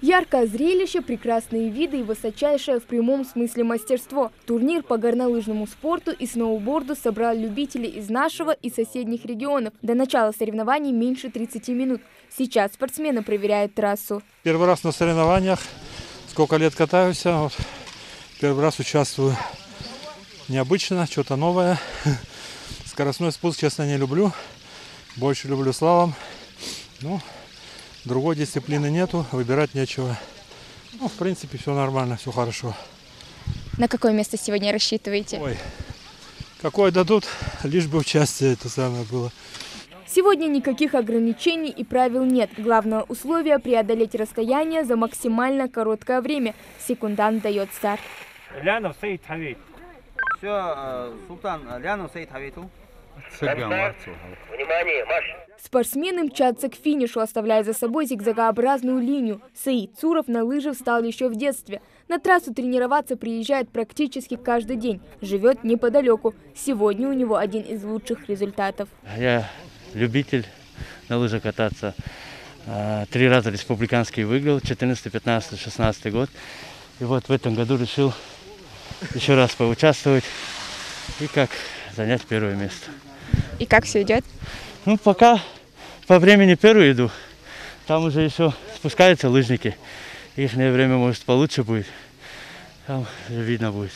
Яркое зрелище, прекрасные виды и высочайшее в прямом смысле мастерство. Турнир по горнолыжному спорту и сноуборду собрал любителей из нашего и соседних регионов. До начала соревнований меньше 30 минут. Сейчас спортсмены проверяют трассу. Первый раз на соревнованиях. Сколько лет катаюсь, а вот первый раз участвую. Необычно, что-то новое. Скоростной спуск, честно, не люблю. Больше люблю слалом. Ну, другой дисциплины нету, выбирать нечего. Ну, в принципе, все нормально, все хорошо. На какое место сегодня рассчитываете? Ой, какое дадут, лишь бы участие это самое было. Сегодня никаких ограничений и правил нет. Главное условие – преодолеть расстояние за максимально короткое время. Секундант дает старт. Лянов Саид Хавид. Все, Султан, Лянов Саид Хавиту. Внимание, марш! Спортсмены мчатся к финишу, оставляя за собой зигзагообразную линию. Саид Цуров на лыжи встал еще в детстве. На трассу тренироваться приезжает практически каждый день. Живет неподалеку. Сегодня у него один из лучших результатов. Я любитель на лыжах кататься. А, Три раза республиканский выиграл, 14, 15, 16 год. И вот в этом году решил еще раз поучаствовать и как занять первое место. И как все идет? Ну, пока по времени первый иду. Там уже еще спускаются лыжники. Их время, может, получше будет. Там видно будет,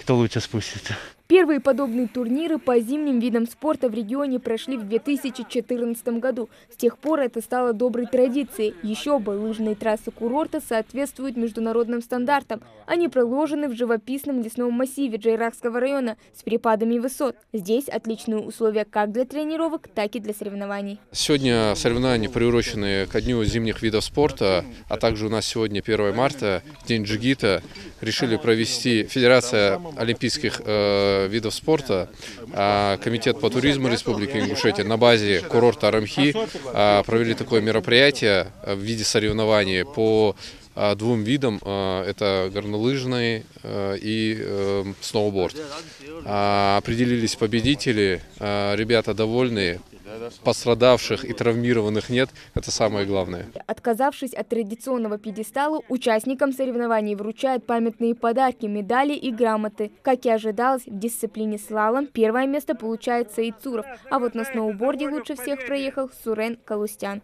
кто лучше спустится. Первые подобные турниры по зимним видам спорта в регионе прошли в 2014 году. С тех пор это стало доброй традицией. Еще бы, лыжные трассы курорта соответствуют международным стандартам. Они проложены в живописном лесном массиве Джайрахского района с перепадами высот. Здесь отличные условия как для тренировок, так и для соревнований. Сегодня соревнования приурочены ко дню зимних видов спорта, а также у нас сегодня 1 марта, день джигита. Решили провести Федерация олимпийских э, видов спорта, а Комитет по туризму Республики Ингушетия на базе курорта Арамхи а, провели такое мероприятие в виде соревнований по а, двум видам. Это горнолыжный и э, сноуборд. Определились победители, ребята довольные, пострадавших и травмированных нет, это самое главное. Отказавшись от традиционного пьедестала, участникам соревнований вручают памятные подарки, медали и грамоты. Как и ожидалось, в дисциплине слалом первое место получает Саид Цуров, а вот на сноуборде лучше всех проехал Сурен Калустян.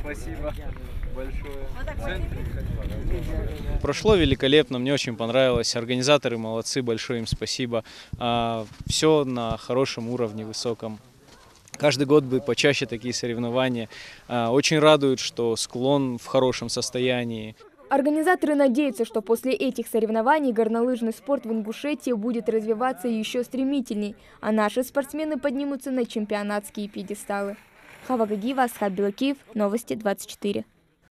Спасибо большое. Прошло великолепно, мне очень понравилось. Организаторы молодцы, большое им спасибо. Все на хорошем уровне, высоком. Каждый год бы почаще такие соревнования. А, Очень радует, что склон в хорошем состоянии. Организаторы надеются, что после этих соревнований горнолыжный спорт в Ингушетии будет развиваться еще стремительней, а наши спортсмены поднимутся на чемпионатские пьедесталы. Хава Гагиева, Асхат Белакиев, Новости 24.